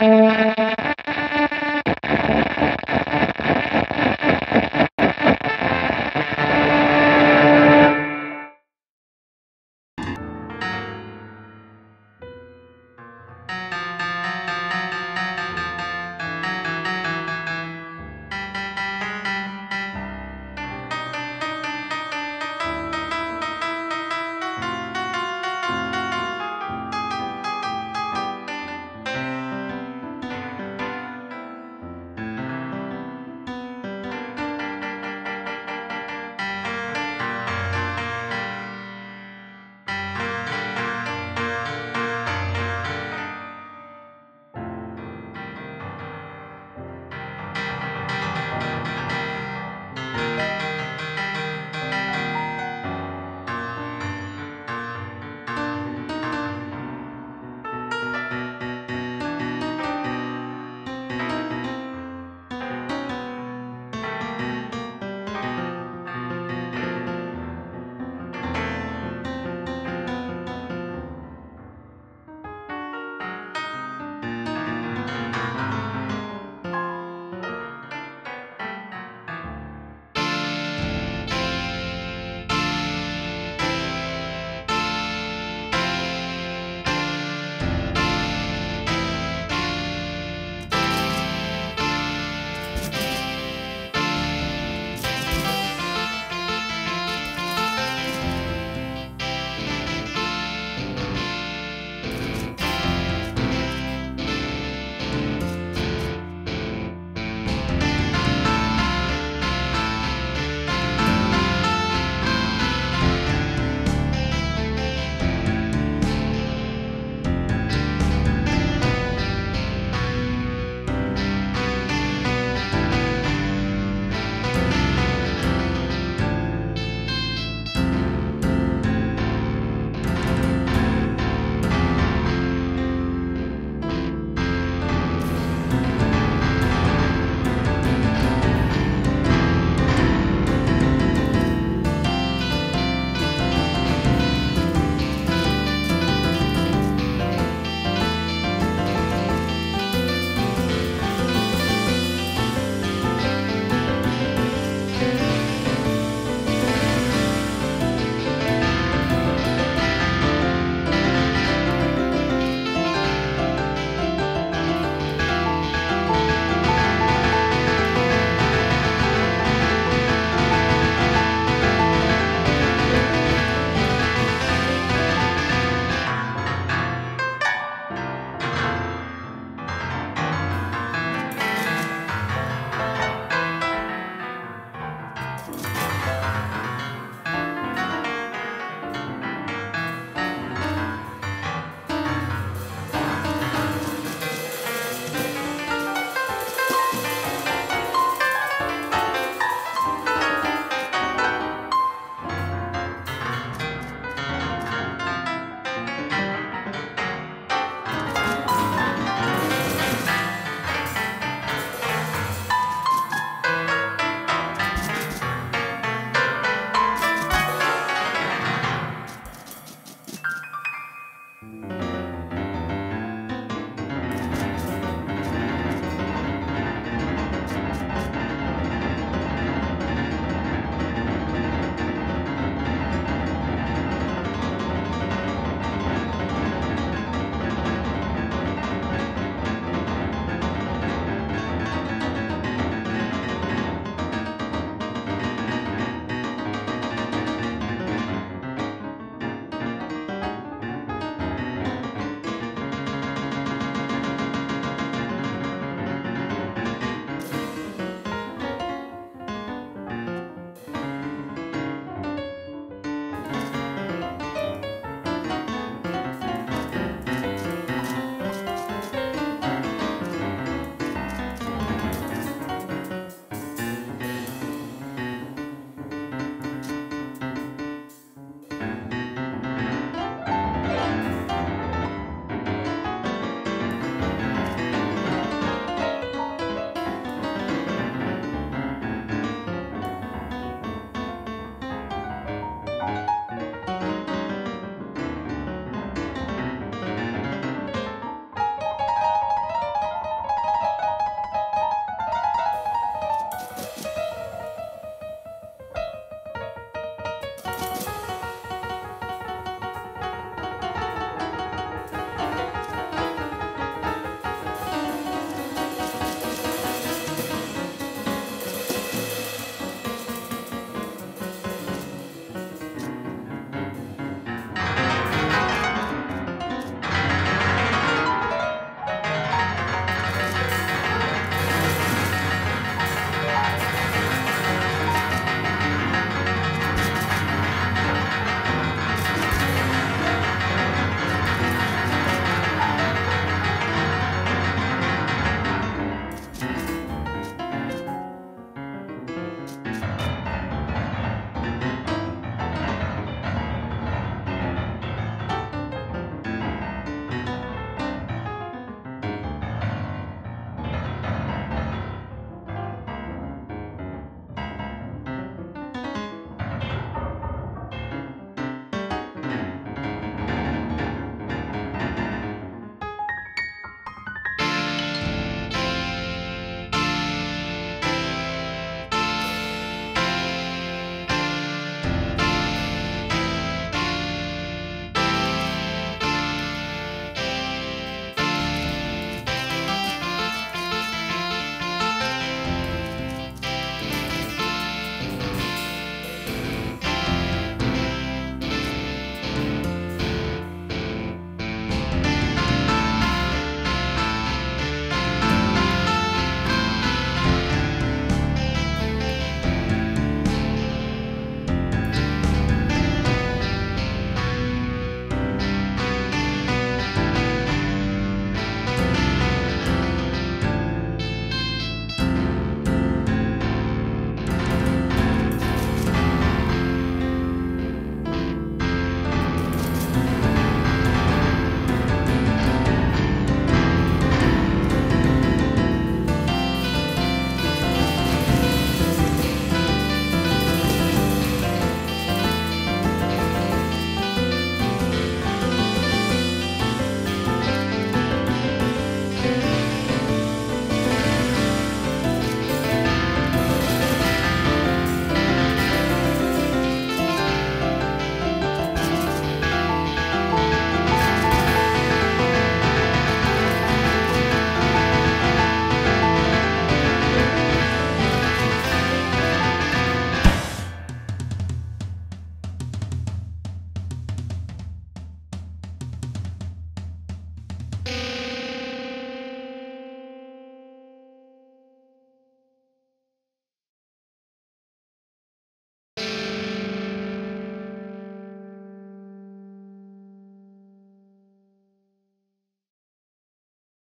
Música